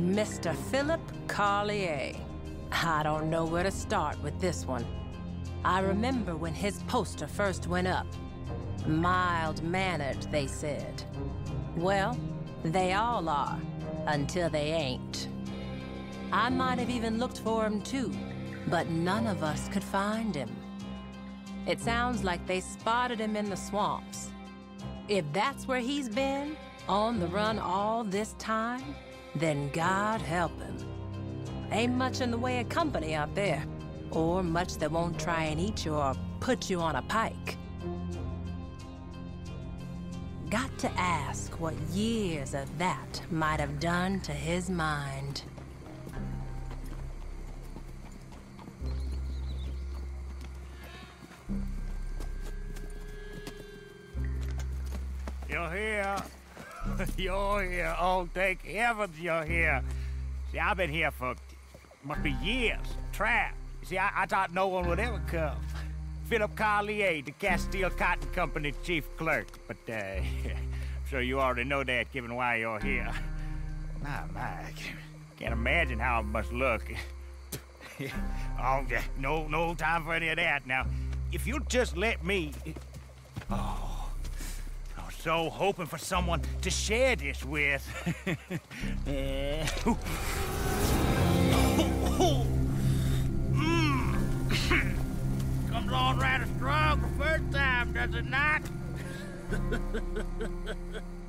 Mr. Philip Carlier. I don't know where to start with this one. I remember when his poster first went up. Mild-mannered, they said. Well, they all are, until they ain't. I might have even looked for him too, but none of us could find him. It sounds like they spotted him in the swamps. If that's where he's been, on the run all this time, then God help him. Ain't much in the way of company out there, or much that won't try and eat you or put you on a pike. Got to ask what years of that might have done to his mind. You're here. you're here. Oh, thank heavens you're here. See, I've been here for, must be years, trapped. See, I, I thought no one would ever come. Philip Carlier, the Castile Cotton Company chief clerk. But, uh, I'm sure you already know that, given why you're here. My, my, I can't imagine how it must look. oh, no, no time for any of that. Now, if you'll just let me... Oh so hoping for someone to share this with. Comes on rather strong the first time, does it not?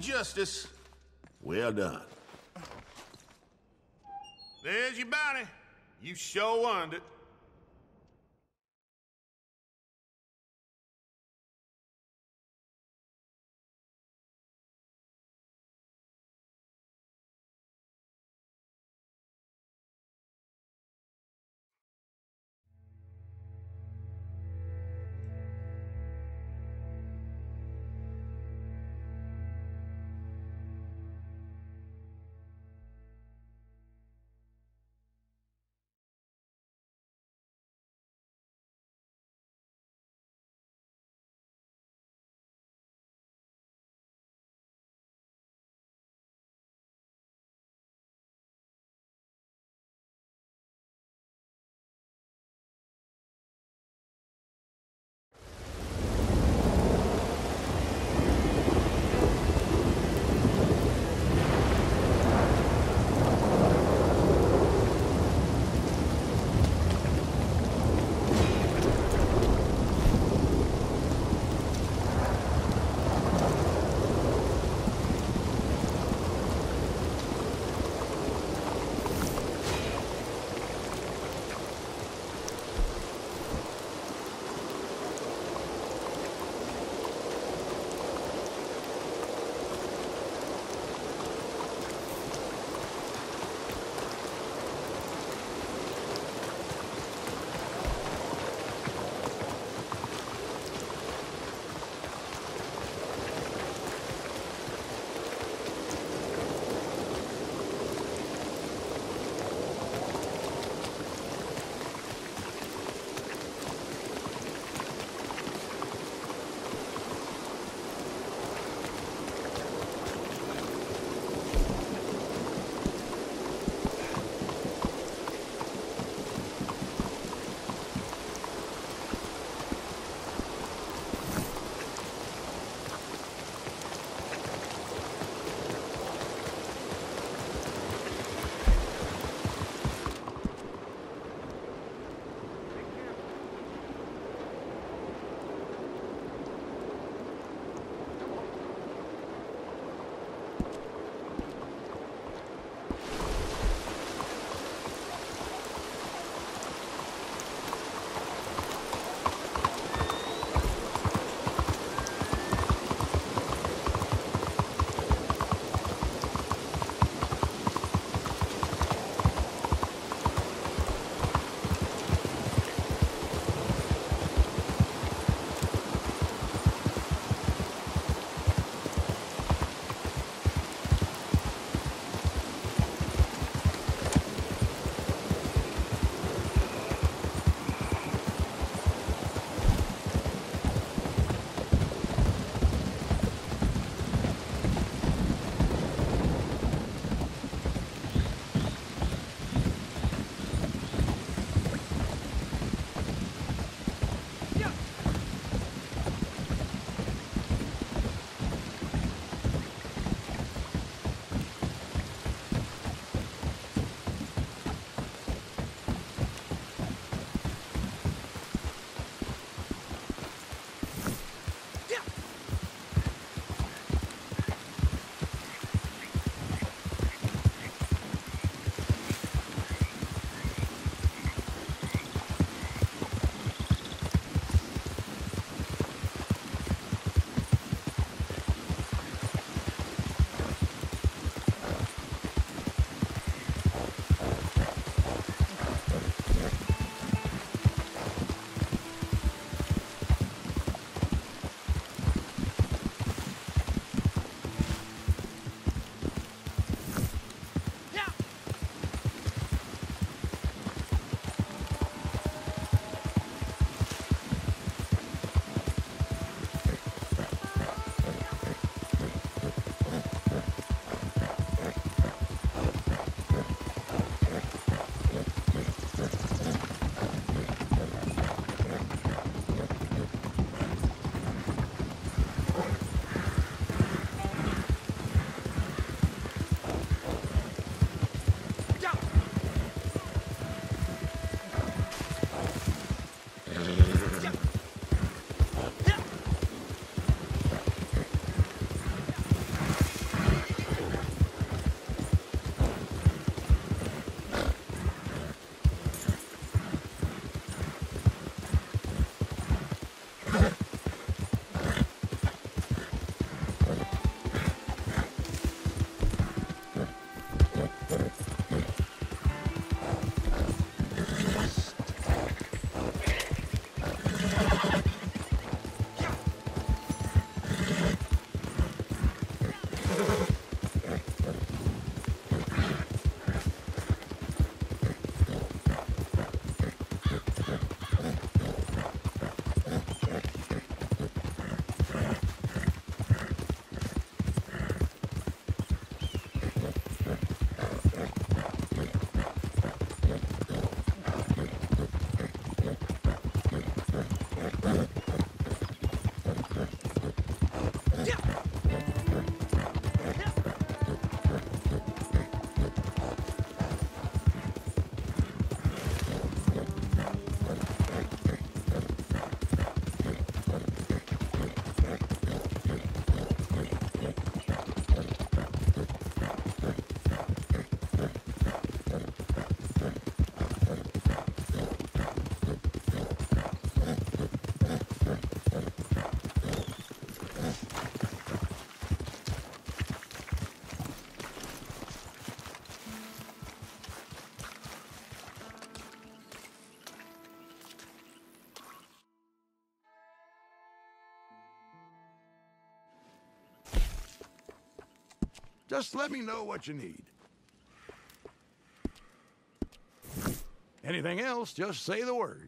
justice. Well done. There's your bounty. You sure earned it. Just let me know what you need. Anything else, just say the word.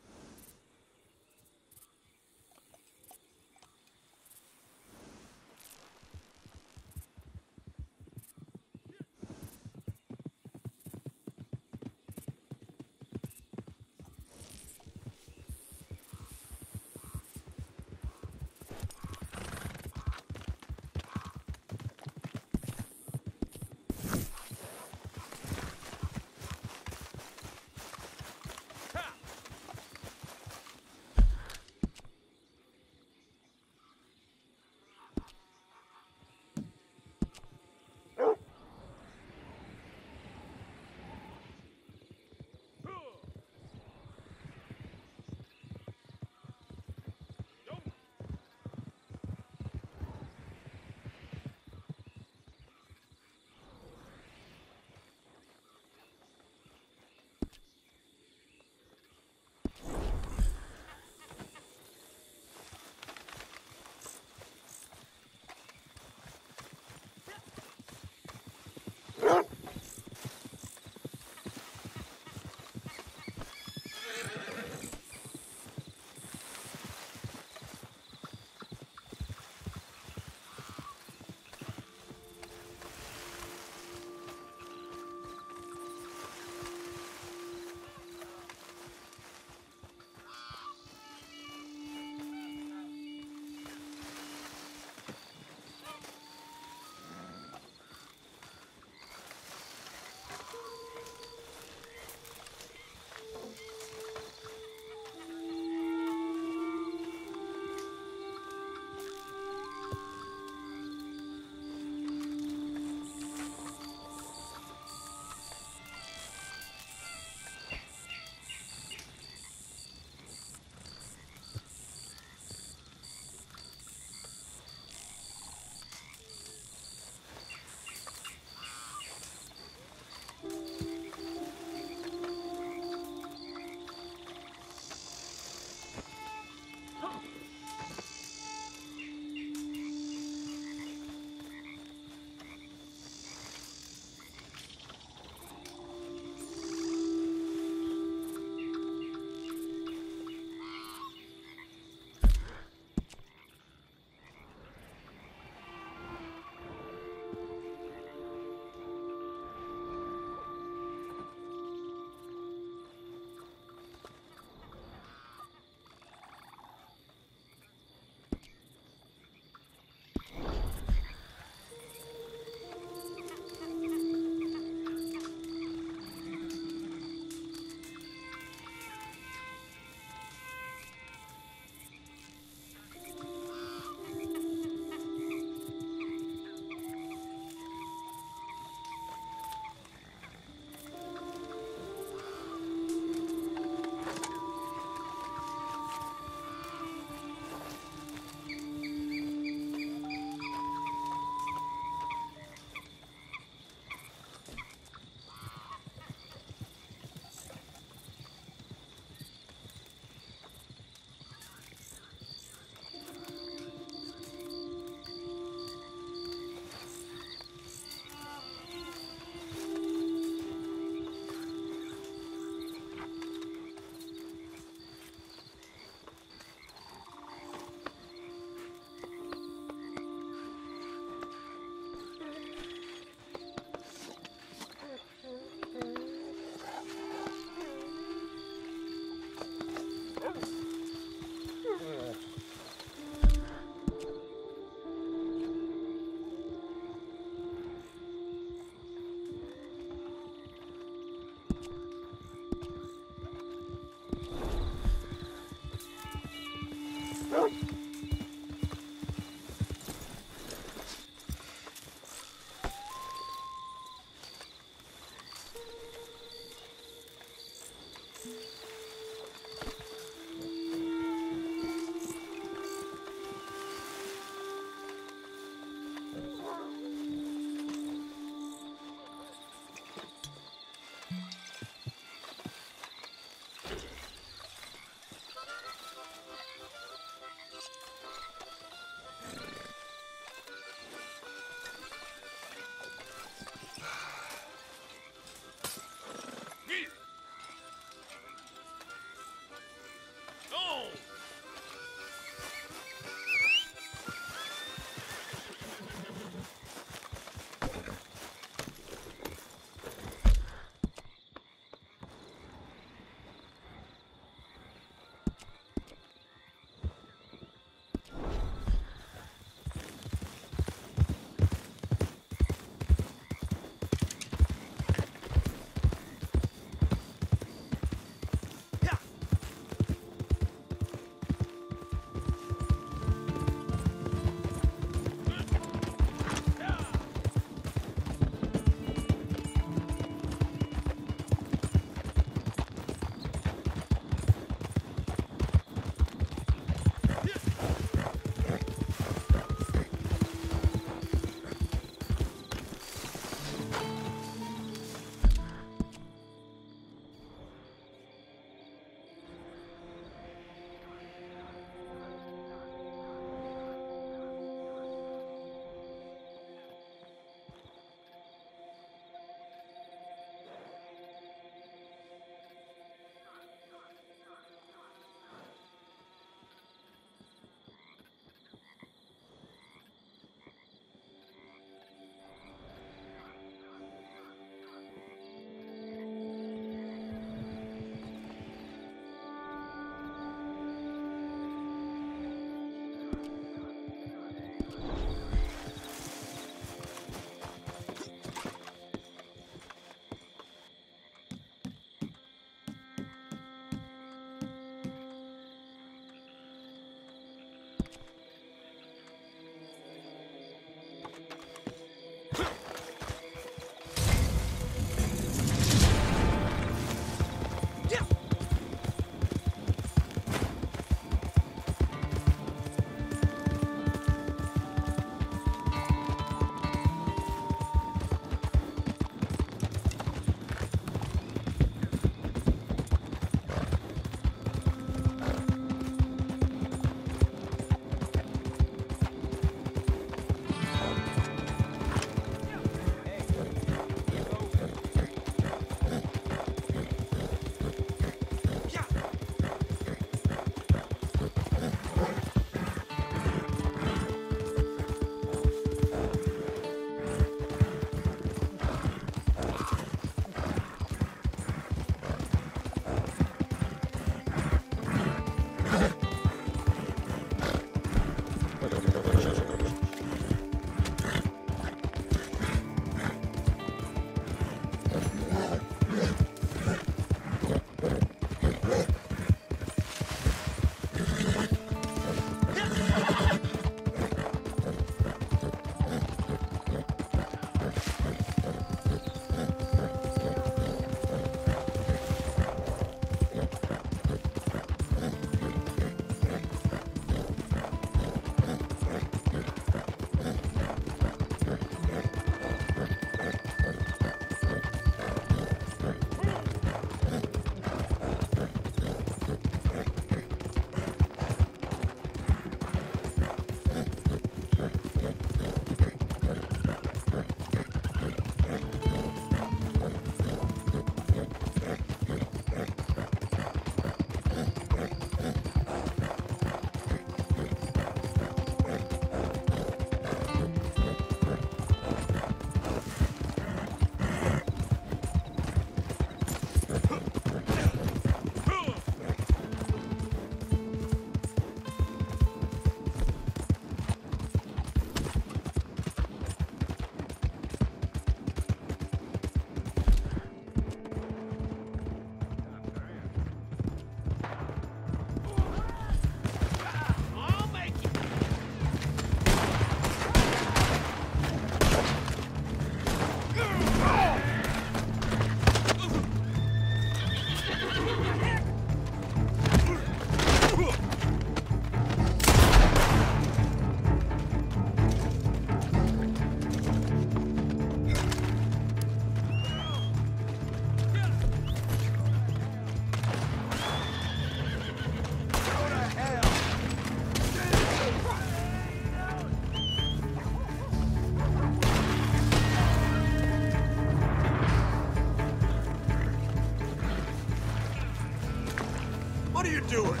you doing?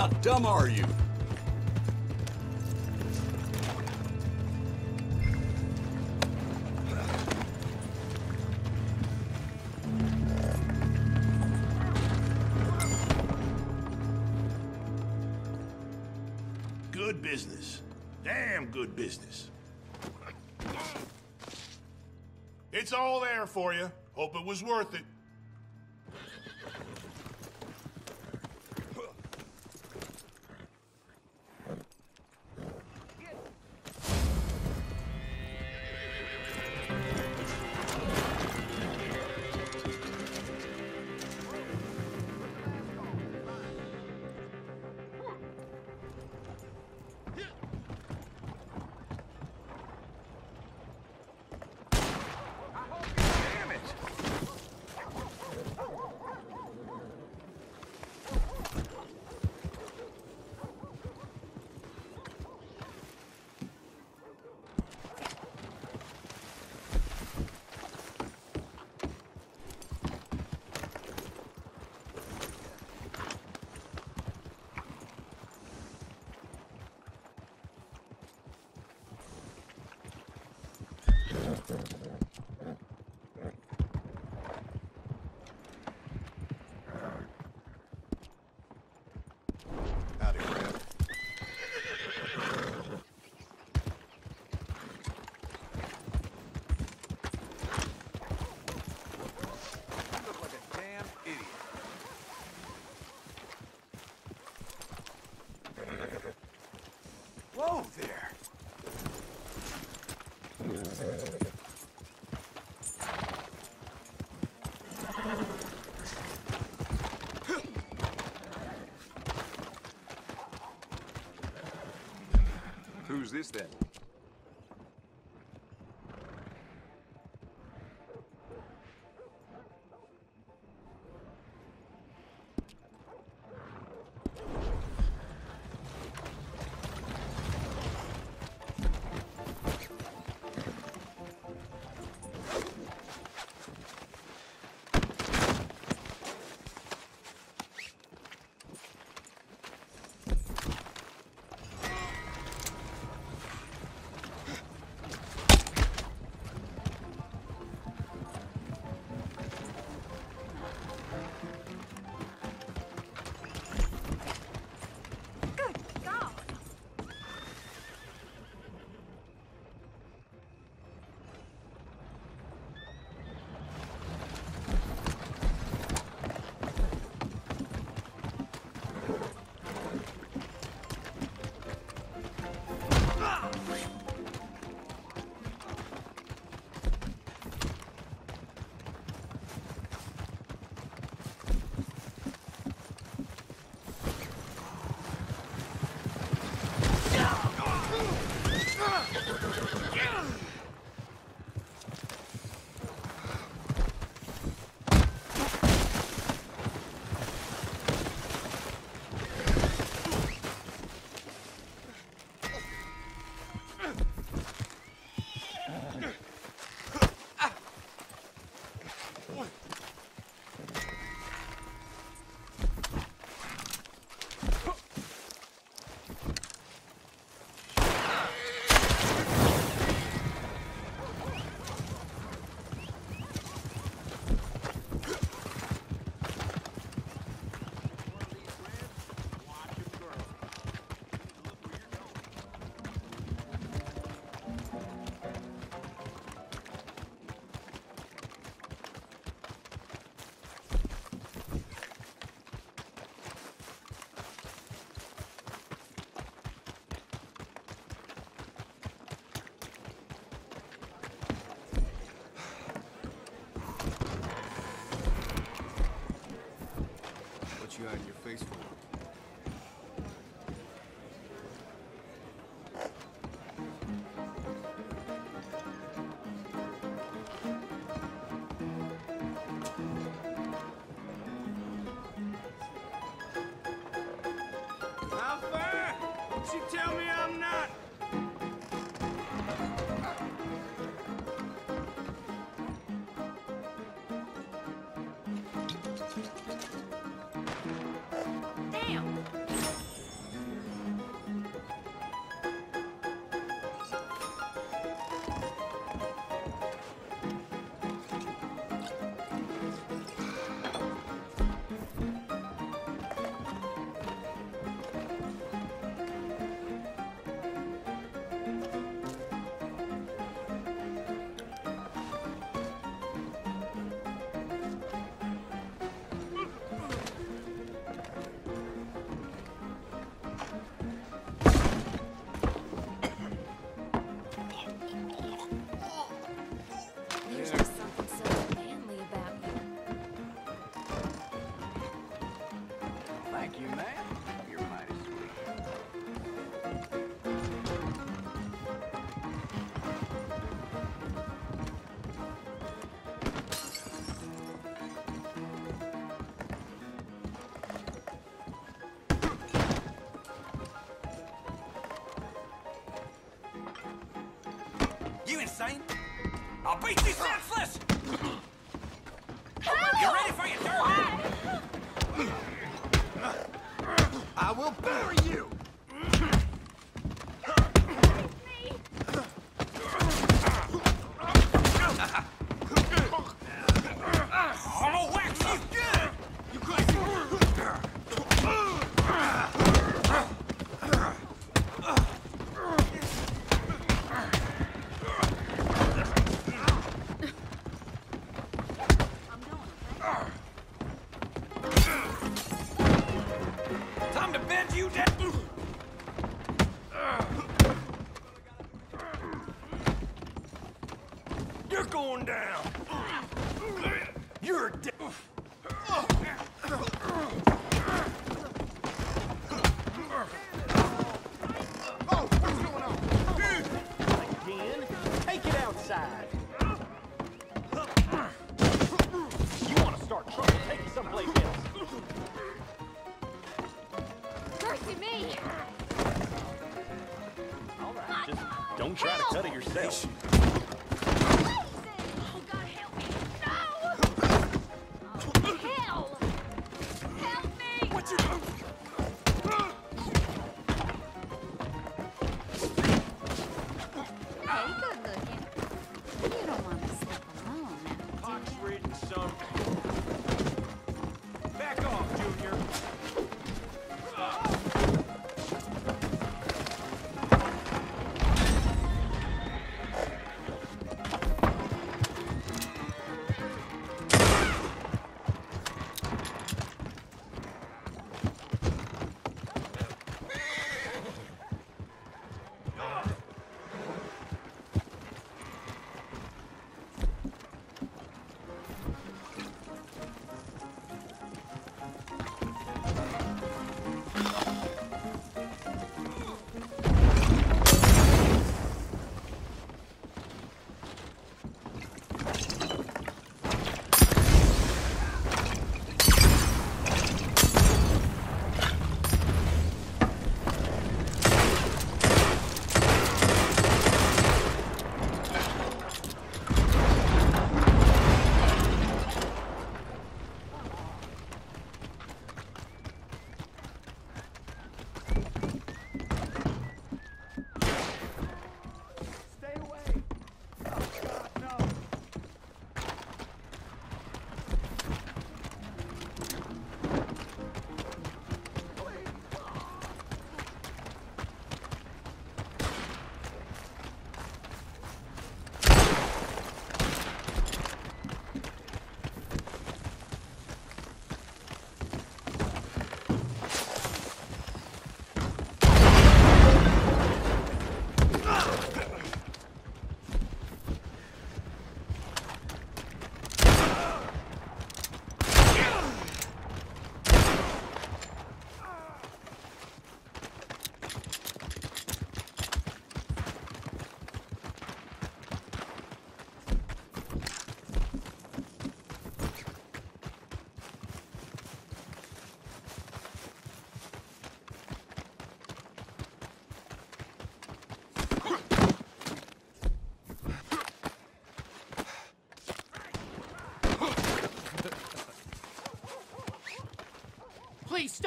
How dumb are you? Good business. Damn good business. It's all there for you. Hope it was worth it. Brad. You look like a damn idiot. Whoa there! Who's this then? what you hiding your face for? Alpha! She tell me I'm not!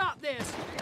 Stop this!